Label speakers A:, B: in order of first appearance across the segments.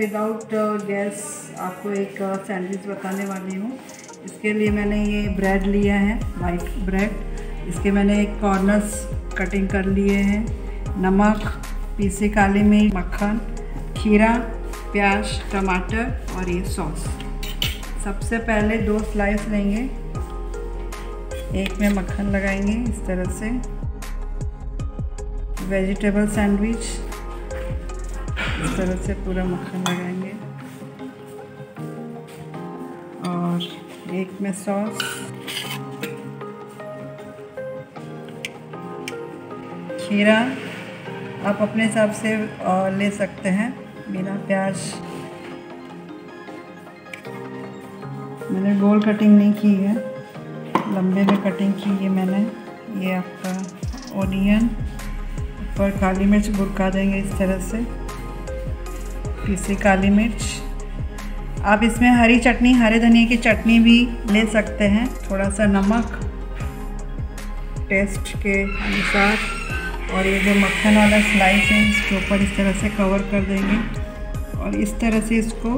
A: Guys आपको एक sandwich बताने वाली हूँ। इसके लिए मैंने ये ब्रेड लिया है वाइट ब्रेड इसके मैंने एक कॉर्नर्स कटिंग कर लिए हैं। नमक, पीसी काली मिर्च, मक्खन, खीरा, प्याज, टमाटर और ये सॉस सबसे पहले दो स्लाइस लेंगे। एक में मक्खन लगाएँगे इस तरह से। वेजिटेबल सैंडविच इस तरह से पूरा मक्खन लगाएँगे। और एक में सॉस। खीरा आप अपने हिसाब से ले सकते हैं, बिना प्याज। मैंने गोल कटिंग नहीं की है। लंबे में कटिंग की है मैंने। ये आपका ओनियन। ऊपर काली मिर्च बुरका देंगे इस तरह से। पीसी काली मिर्च। आप इसमें हरी चटनी, हरे धनिया की चटनी भी ले सकते हैं। थोड़ा सा नमक टेस्ट के अनुसार। और ये जो मक्खन वाला स्लाइस है, इसके ऊपर इस तरह से कवर कर देंगे। और इस तरह से इसको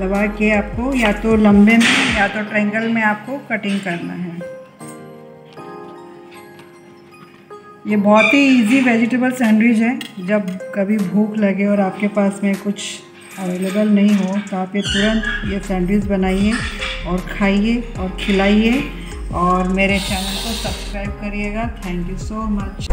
A: दबा के आपको या तो लंबे में या तो ट्रायंगल में आपको कटिंग करना है। ये बहुत ही इजी वेजिटेबल सैंडविच है। जब कभी भूख लगे और आपके पास में कुछ अवेलेबल नहीं हो तो आप ये तुरंत ये सैंडविच बनाइए और खाइए और खिलाइए। और मेरे चैनल को सब्सक्राइब करिएगा। Thank you so much